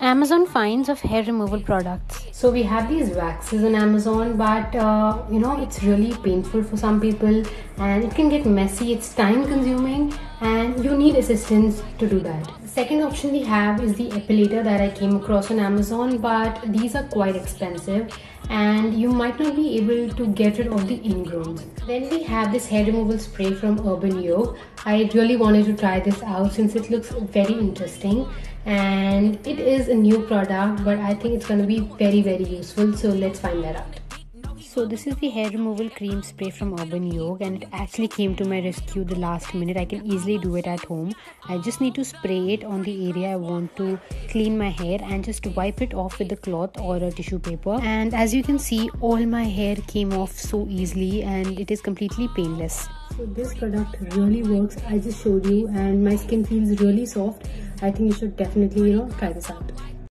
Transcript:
Amazon finds of hair removal products. So we have these waxes on Amazon, but uh, you know it's really painful for some people, and it can get messy. It's time consuming, and you need assistance to do that. Second option we have is the epilator that I came across on Amazon, but these are quite expensive and you might not be able to get rid of the ingrowns. Then we have this hair removal spray from Urban Yog. I really wanted to try this out since it looks very interesting and it is a new product but I think it's going to be very very useful so let's find that out. So this is the hair removal cream spray from Urban Yog and it actually came to my rescue the last minute. I can easily do it at home. I just need to spray it on the area I want to clean my hair and just wipe it off with a cloth or a tissue paper. And as you can see all my hair came off so easily and it is completely painless. So this product really works. I just showed you and my skin feels really soft. I think you should definitely you know try this out.